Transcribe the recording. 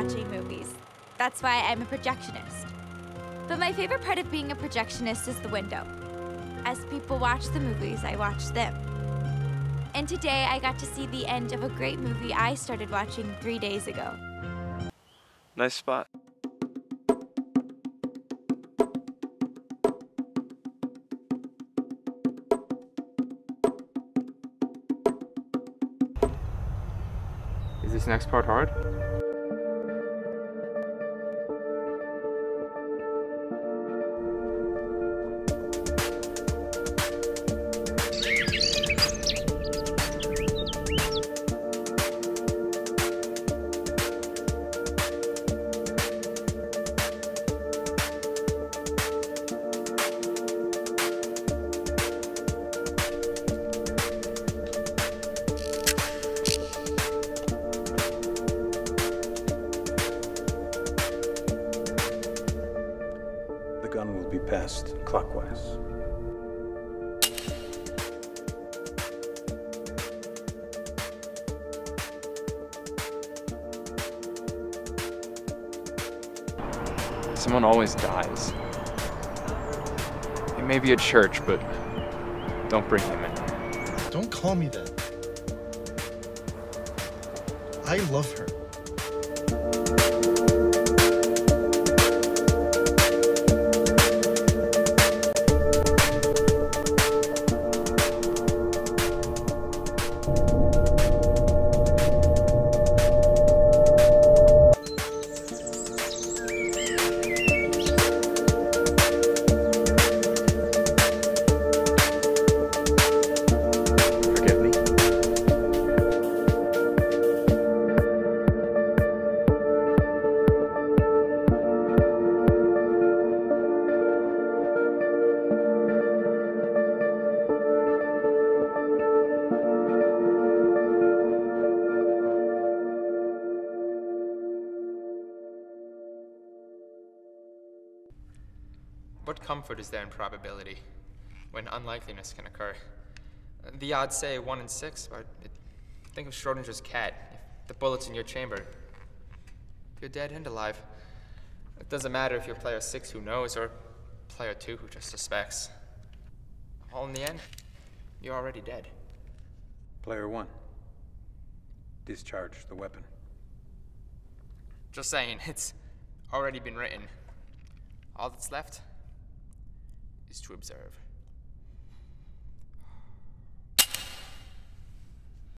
love watching movies. That's why I'm a projectionist. But my favorite part of being a projectionist is the window. As people watch the movies, I watch them. And today I got to see the end of a great movie I started watching three days ago. Nice spot. Is this next part hard? Gun will be passed clockwise. Someone always dies. It may be a church, but don't bring him in. Don't call me that. I love her. What comfort is there in probability when unlikeliness can occur? The odds say one in six, but it, think of Schrodinger's cat. If the bullet's in your chamber, you're dead and alive. It doesn't matter if you're player six who knows or player two who just suspects. All in the end, you're already dead. Player one. Discharge the weapon. Just saying, it's already been written. All that's left is to observe.